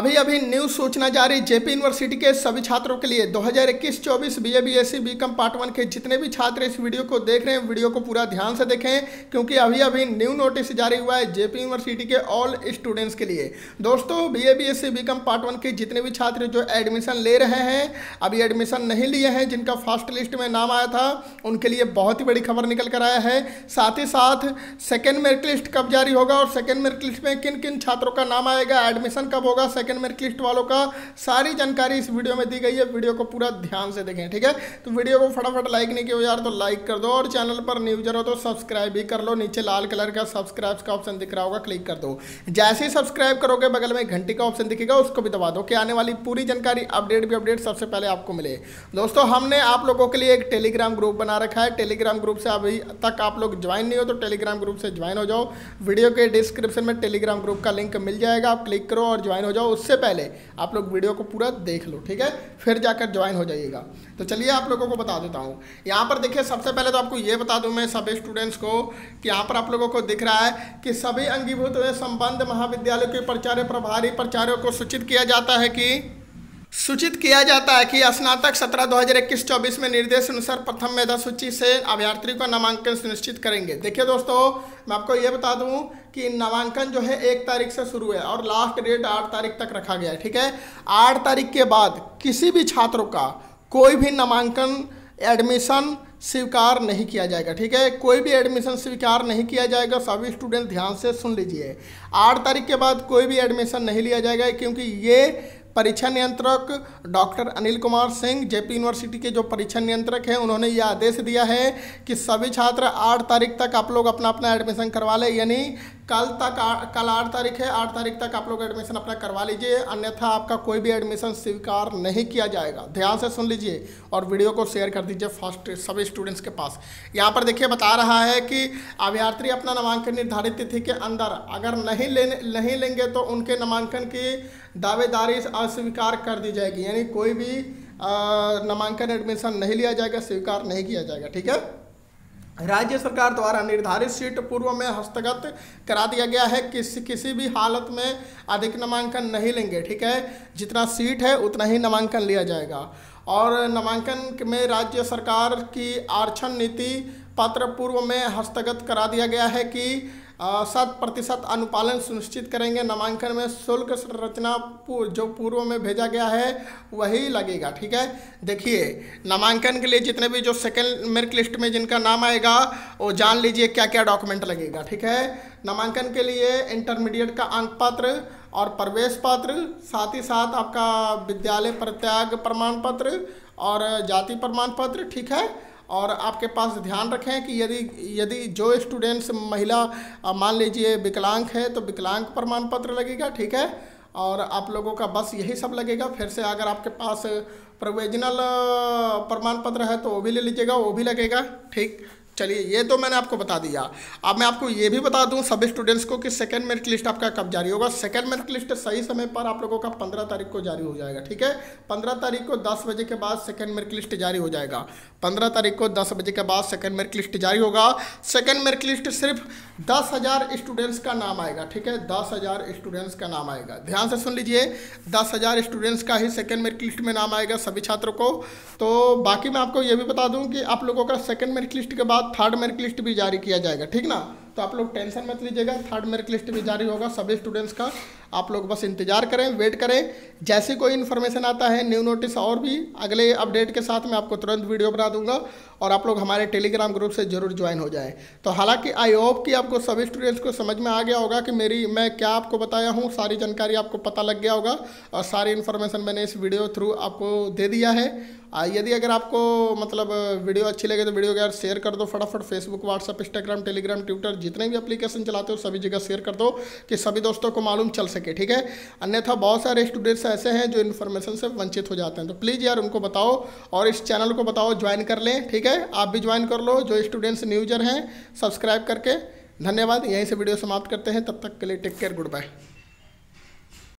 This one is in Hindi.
अभी अभी न्यूज़ सूचना जारी, जेपी यूनिवर्सिटी के सभी छात्रों के लिए 2021-24 BA BSc BCom part one के जितने भी छात्र इस वीडियो को देख रहे हैं, वीडियो को पूरा ध्यान से देखें, क्योंकि अभी अभी न्यू नोटिस जारी हुआ है जेपी यूनिवर्सिटी के ऑल स्टूडेंट्स के लिए। दोस्तों BA BSc BCom part one के जितने भी छात्र जो एडमिशन ले रहे हैं, अभी एडमिशन नहीं लिए हैं, जिनका फ़र्स्ट लिस्ट में नाम आया था, उनके लिए बहुत ही बड़ी खबर निकल कर आया है। साथ ही साथ सेकेंड मेरिट लिस्ट कब जारी होगा और सेकेंड मेरिट लिस्ट में किन किन छात्रों का नाम आएगा एडमिशन कब होगा सेकेंड मेरिट लिस्ट वालों का सारी जानकारी इस वीडियो में दी गई है। वीडियो को पूरा ध्यान से देखें, ठीक है? तो वीडियो को फटाफट लाइक नहीं किया यार तो लाइक कर दो और चैनल पर न्यूजर हो तो सब्सक्राइब भी कर लो। नीचे लाल कलर का सब्सक्राइब का ऑप्शन दिख रहा होगा क्लिक कर दो। जैसे ही सब्सक्राइब करोगे, बगल में घंटी का ऑप्शन दिखेगा, उसको भी दबा दो कि आने वाली पूरी जानकारी अपडेट भी अपडेट सबसे पहले आपको मिले। दोस्तों, हमने आप लोगों के लिए एक टेलीग्राम ग्रुप बना रखा है। टेलीग्राम ग्रुप से अभी तक आप लोग ज्वाइन नहीं हो तो टेलीग्राम ग्रुप से ज्वाइन हो जाओ। वीडियो के डिस्क्रिप्शन में टेलीग्राम ग्रुप का लिंक मिल जाएगा। आप क्लिक करो और ज्वाइन हो जाओ। उससे पहले आप लोग वीडियो को पूरा देख लो, ठीक है? फिर जाकर ज्वाइन हो जाइएगा। तो चलिए आप लोगों को बता देता हूँ। यहाँ पर देखिए, सबसे पहले तो आपको ये बता दूँ मैं सभी स्टूडेंट्स को कि यहाँ पर आप लोगों को दिख रहा है कि सभी अंगीभूत संबंध महाविद्यालय के प्राचार्य प्रभारी प्राचार्यों को सूचित किया जाता है कि सूचित किया जाता है कि स्नातक सत्रह दो हज़ार इक्कीस चौबीस में निर्देश अनुसार प्रथम मेधा सूची से अभ्यर्थी का नामांकन सुनिश्चित करेंगे। देखिए दोस्तों, मैं आपको ये बता दूँ कि नामांकन जो है एक तारीख से शुरू है और लास्ट डेट आठ तारीख तक रखा गया है, ठीक है? आठ तारीख के बाद किसी भी छात्रों का कोई भी नामांकन एडमिशन स्वीकार नहीं किया जाएगा, ठीक है? कोई भी एडमिशन स्वीकार नहीं किया जाएगा, सभी स्टूडेंट ध्यान से सुन लीजिए। आठ तारीख के बाद कोई भी एडमिशन नहीं लिया जाएगा, क्योंकि ये परीक्षा नियंत्रक doctor Anil Kumar Singh, JP university के जो परीक्षा नियंत्रक हैं, उन्होंने यह आदेश दिया है कि सभी छात्र आठ तारीख तक आप लोग अपना अपना एडमिशन करवा लें। यानी कल तक कल आठ तारीख है, आठ तारीख तक आप लोग एडमिशन अपना करवा लीजिए, अन्यथा आपका कोई भी एडमिशन स्वीकार नहीं किया जाएगा। ध्यान से सुन लीजिए और वीडियो को शेयर कर दीजिए फ़र्स्ट सभी स्टूडेंट्स के पास। यहाँ पर देखिए बता रहा है कि अभ्यर्थी अपना नामांकन निर्धारित तिथि के अंदर अगर नहीं लेने, नहीं लेंगे तो उनके नामांकन की दावेदारी अस्वीकार कर दी जाएगी। यानी कोई भी नामांकन एडमिशन नहीं लिया जाएगा, स्वीकार नहीं किया जाएगा। ठीक है? राज्य सरकार द्वारा निर्धारित सीट पूर्व में हस्तगत करा दिया गया है। किसी किसी भी हालत में अधिक नामांकन नहीं लेंगे, ठीक है? जितना सीट है, उतना ही नामांकन लिया जाएगा। और नामांकन में राज्य सरकार की आरक्षण नीति पत्र पूर्व में हस्तगत करा दिया गया है कि शत प्रतिशत अनुपालन सुनिश्चित करेंगे। नामांकन में शुल्क संरचना जो पूर्व में भेजा गया है, वही लगेगा, ठीक है? देखिए, नामांकन के लिए जितने भी जो सेकेंड मेरिट लिस्ट में जिनका नाम आएगा, वो जान लीजिए क्या क्या डॉक्यूमेंट लगेगा, ठीक है? नामांकन के लिए इंटरमीडिएट का अंक पत्र और प्रवेश पत्र, साथ ही साथ आपका विद्यालय प्रत्याग प्रमाण पत्र और जाति प्रमाण पत्र, ठीक है? और आपके पास ध्यान रखें कि यदि यदि जो स्टूडेंट्स महिला मान लीजिए विकलांग है तो विकलांग प्रमाण पत्र लगेगा, ठीक है? और आप लोगों का बस यही सब लगेगा। फिर से अगर आपके पास प्रोविजनल प्रमाण पत्र है तो वो भी ले लीजिएगा, वो भी लगेगा, ठीक? चलिए, ये तो मैंने आपको बता दिया। अब मैं आपको ये भी बता दूँ, सभी स्टूडेंट्स को कि सेकंड मेरिट लिस्ट आपका कब जारी होगा? सेकंड मेरिट लिस्ट सही समय पर आप लोगों का पंद्रह तारीख को जारी हो जाएगा, ठीक है? पंद्रह तारीख को दस बजे के बाद सेकंड मेरिट लिस्ट जारी हो जाएगा। पंद्रह तारीख को दस बजे के बाद सेकंड मेरिट लिस्ट जारी होगा। सेकंड मेरिट लिस्ट सिर्फ़ दस हज़ार स्टूडेंट्स का नाम आएगा, ठीक है? दस हज़ार स्टूडेंट्स का नाम आएगा। ध्यान से सुन लीजिए, दस हज़ार स्टूडेंट्स का ही सेकंड मेरिट लिस्ट में नाम आएगा सभी छात्रों को। तो बाकी मैं आपको ये भी बता दूँ कि आप लोगों का सेकंड मेरिट लिस्ट के बाद थर्ड मेरिट लिस्ट भी जारी किया जाएगा, ठीक ना? तो आप लोग टेंशन मत लीजिएगा थर्ड मेरिट लिस्ट भी जारी होगा, सभी स्टूडेंट्स का। आप लोग बस इंतज़ार करें वेट करें। जैसे कोई इन्फॉर्मेशन आता है न्यू नोटिस और भी, अगले अपडेट के साथ मैं आपको तुरंत वीडियो बना दूँगा और आप लोग हमारे टेलीग्राम ग्रुप से ज़रूर ज्वाइन हो जाएँ। तो हालाँकि आई होप कि आपको सभी स्टूडेंट्स को समझ में आ गया होगा कि मेरी, मैं क्या आपको बताया हूँ, सारी जानकारी आपको पता लग गया होगा और सारी इन्फॉर्मेशन मैंने इस वीडियो थ्रू आपको दे दिया है। यदि अगर आपको मतलब वीडियो अच्छी लगे तो वीडियो अगर शेयर कर दो फटाफट। Facebook WhatsApp Instagram Telegram Twitter जितने भी एप्लीकेशन चलाते हो, सभी जगह शेयर कर दो कि सभी दोस्तों को मालूम चल सके, ठीक है? अन्यथा बहुत सारे स्टूडेंट्स ऐसे हैं जो इन्फॉर्मेशन से वंचित हो जाते हैं। तो प्लीज़ यार उनको बताओ और इस चैनल को बताओ ज्वाइन कर लें, ठीक है? आप भी ज्वाइन कर लो, जो स्टूडेंट्स न्यूजर हैं सब्सक्राइब करके। धन्यवाद, यहीं से वीडियो समाप्त करते हैं। तब तक के लिए टेक केयर गुड बाय